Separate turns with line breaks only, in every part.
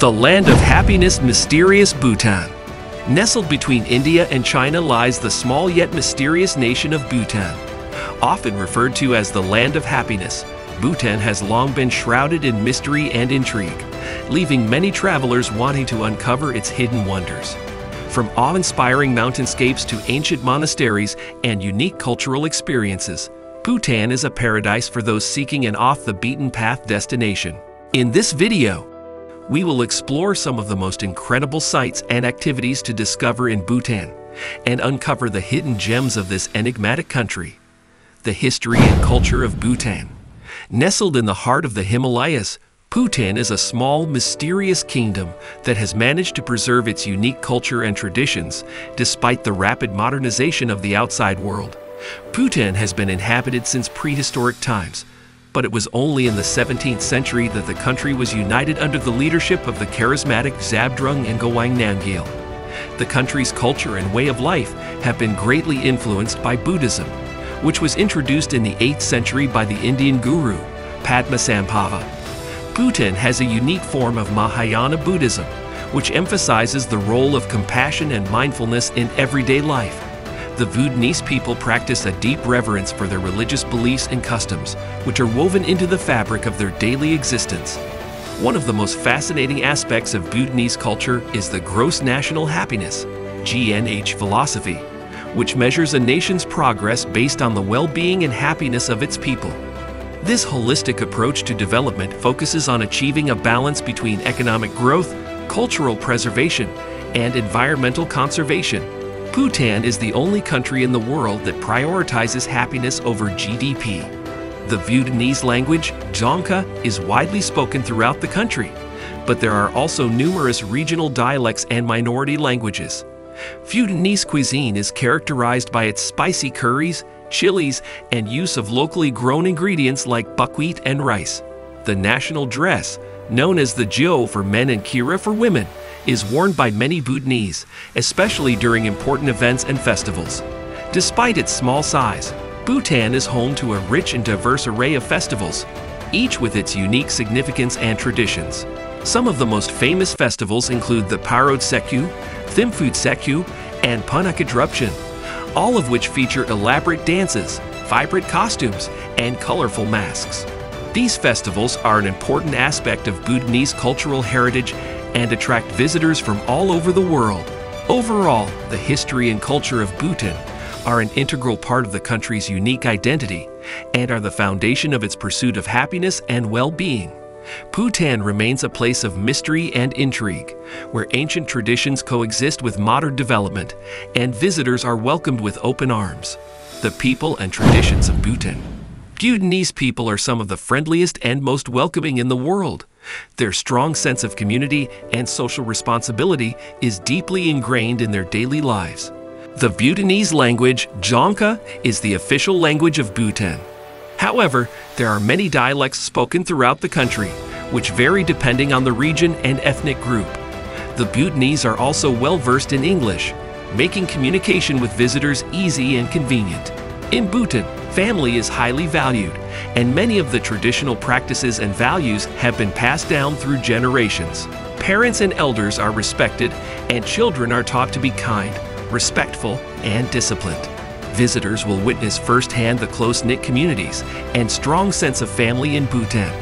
The land of happiness, mysterious Bhutan. Nestled between India and China lies the small yet mysterious nation of Bhutan. Often referred to as the land of happiness, Bhutan has long been shrouded in mystery and intrigue, leaving many travelers wanting to uncover its hidden wonders. From awe-inspiring mountainscapes to ancient monasteries and unique cultural experiences, Bhutan is a paradise for those seeking an off-the-beaten-path destination. In this video, we will explore some of the most incredible sights and activities to discover in Bhutan and uncover the hidden gems of this enigmatic country. The history and culture of Bhutan. Nestled in the heart of the Himalayas, Bhutan is a small, mysterious kingdom that has managed to preserve its unique culture and traditions despite the rapid modernization of the outside world. Bhutan has been inhabited since prehistoric times, but it was only in the 17th century that the country was united under the leadership of the charismatic Zhabdrung Ngawang Namgyal. The country's culture and way of life have been greatly influenced by Buddhism, which was introduced in the 8th century by the Indian guru, Padmasambhava. Bhutan has a unique form of Mahayana Buddhism, which emphasizes the role of compassion and mindfulness in everyday life the Bhutanese people practice a deep reverence for their religious beliefs and customs, which are woven into the fabric of their daily existence. One of the most fascinating aspects of Bhutanese culture is the gross national happiness, GNH philosophy, which measures a nation's progress based on the well-being and happiness of its people. This holistic approach to development focuses on achieving a balance between economic growth, cultural preservation, and environmental conservation Bhutan is the only country in the world that prioritizes happiness over GDP. The Bhutanese language, Dzongkha, is widely spoken throughout the country, but there are also numerous regional dialects and minority languages. Bhutanese cuisine is characterized by its spicy curries, chilies, and use of locally grown ingredients like buckwheat and rice. The national dress, known as the jo for men and kira for women, is worn by many Bhutanese, especially during important events and festivals. Despite its small size, Bhutan is home to a rich and diverse array of festivals, each with its unique significance and traditions. Some of the most famous festivals include the Paro Tsechu, Thimphu Tsechu, and Punakha all of which feature elaborate dances, vibrant costumes, and colorful masks. These festivals are an important aspect of Bhutanese cultural heritage and attract visitors from all over the world. Overall, the history and culture of Bhutan are an integral part of the country's unique identity and are the foundation of its pursuit of happiness and well-being. Bhutan remains a place of mystery and intrigue, where ancient traditions coexist with modern development, and visitors are welcomed with open arms. The people and traditions of Bhutan. Bhutanese people are some of the friendliest and most welcoming in the world. Their strong sense of community and social responsibility is deeply ingrained in their daily lives. The Bhutanese language, Dzongkha, is the official language of Bhutan. However, there are many dialects spoken throughout the country, which vary depending on the region and ethnic group. The Bhutanese are also well versed in English, making communication with visitors easy and convenient. In Bhutan, family is highly valued, and many of the traditional practices and values have been passed down through generations. Parents and elders are respected, and children are taught to be kind, respectful, and disciplined. Visitors will witness firsthand the close-knit communities and strong sense of family in Bhutan.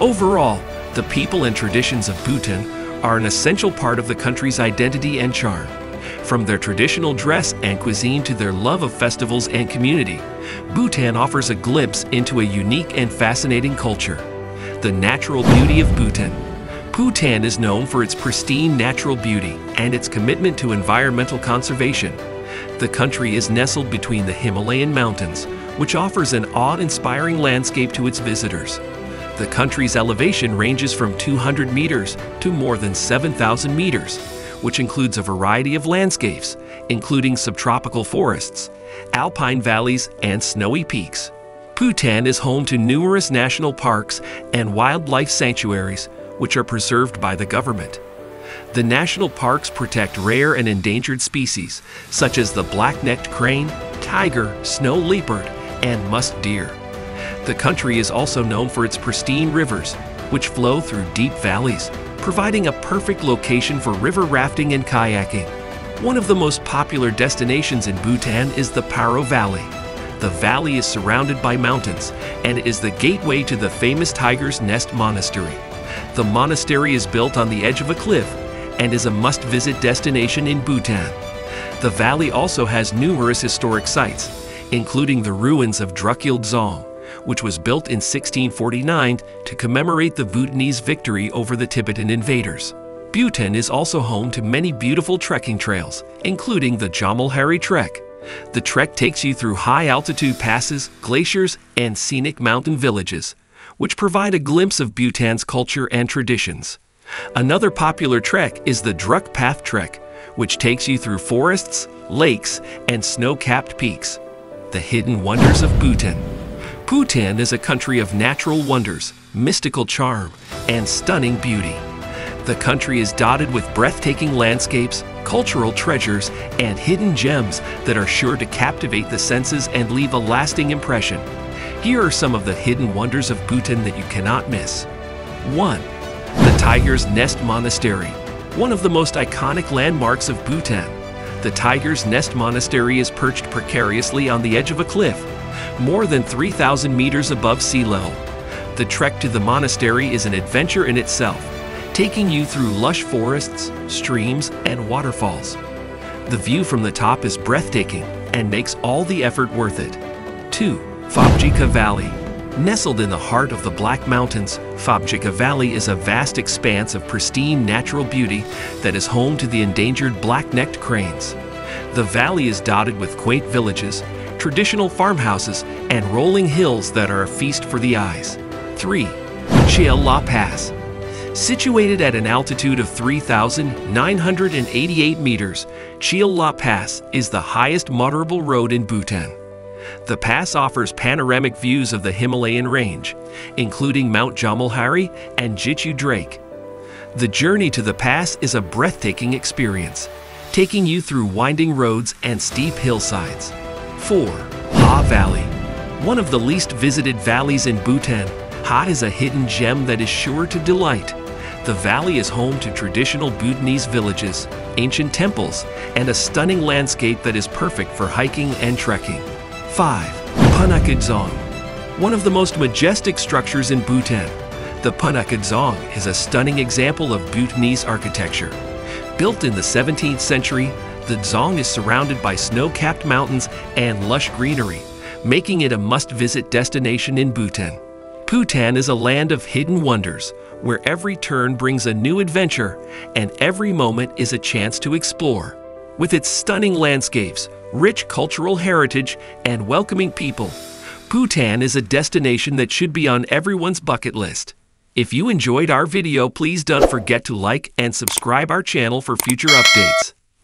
Overall, the people and traditions of Bhutan are an essential part of the country's identity and charm. From their traditional dress and cuisine to their love of festivals and community, Bhutan offers a glimpse into a unique and fascinating culture. The natural beauty of Bhutan. Bhutan is known for its pristine natural beauty and its commitment to environmental conservation. The country is nestled between the Himalayan mountains, which offers an awe-inspiring landscape to its visitors. The country's elevation ranges from 200 meters to more than 7,000 meters, which includes a variety of landscapes, including subtropical forests, alpine valleys, and snowy peaks. Bhutan is home to numerous national parks and wildlife sanctuaries, which are preserved by the government. The national parks protect rare and endangered species, such as the black-necked crane, tiger, snow leopard, and musk deer. The country is also known for its pristine rivers, which flow through deep valleys, providing a perfect location for river rafting and kayaking. One of the most popular destinations in Bhutan is the Paro Valley. The valley is surrounded by mountains and is the gateway to the famous Tiger's Nest Monastery. The monastery is built on the edge of a cliff and is a must visit destination in Bhutan. The valley also has numerous historic sites, including the ruins of Drukgyal Dzong, which was built in 1649 to commemorate the Bhutanese victory over the Tibetan invaders. Bhutan is also home to many beautiful trekking trails, including the Jomolhari Trek. The trek takes you through high altitude passes, glaciers, and scenic mountain villages, which provide a glimpse of Bhutan's culture and traditions. Another popular trek is the Druk Path Trek, which takes you through forests, lakes, and snow-capped peaks. The hidden wonders of Bhutan. Bhutan is a country of natural wonders, mystical charm, and stunning beauty. The country is dotted with breathtaking landscapes, cultural treasures, and hidden gems that are sure to captivate the senses and leave a lasting impression. Here are some of the hidden wonders of Bhutan that you cannot miss. 1. The Tiger's Nest Monastery, one of the most iconic landmarks of Bhutan. The Tiger's Nest Monastery is perched precariously on the edge of a cliff, more than 3,000 meters above sea level. The trek to the monastery is an adventure in itself, taking you through lush forests, streams, and waterfalls. The view from the top is breathtaking and makes all the effort worth it. 2. Phobjikha Valley Nestled in the heart of the Black Mountains, Phobjikha Valley is a vast expanse of pristine natural beauty that is home to the endangered black-necked cranes. The valley is dotted with quaint villages, traditional farmhouses, and rolling hills that are a feast for the eyes. 3. Chele La Pass Situated at an altitude of 3,988 meters, Chele La Pass is the highest motorable road in Bhutan. The pass offers panoramic views of the Himalayan range, including Mount Jomolhari and Jichu Drake. The journey to the pass is a breathtaking experience, taking you through winding roads and steep hillsides. 4. Ha Valley One of the least visited valleys in Bhutan, Ha is a hidden gem that is sure to delight. The valley is home to traditional Bhutanese villages, ancient temples, and a stunning landscape that is perfect for hiking and trekking. 5. Punakha Dzong One of the most majestic structures in Bhutan, the Punakha Dzong is a stunning example of Bhutanese architecture. Built in the 17th century, the Dzong is surrounded by snow-capped mountains and lush greenery, making it a must-visit destination in Bhutan. Bhutan is a land of hidden wonders, where every turn brings a new adventure and every moment is a chance to explore. With its stunning landscapes, rich cultural heritage, and welcoming people, Bhutan is a destination that should be on everyone's bucket list. If you enjoyed our video, please don't forget to like and subscribe our channel for future updates.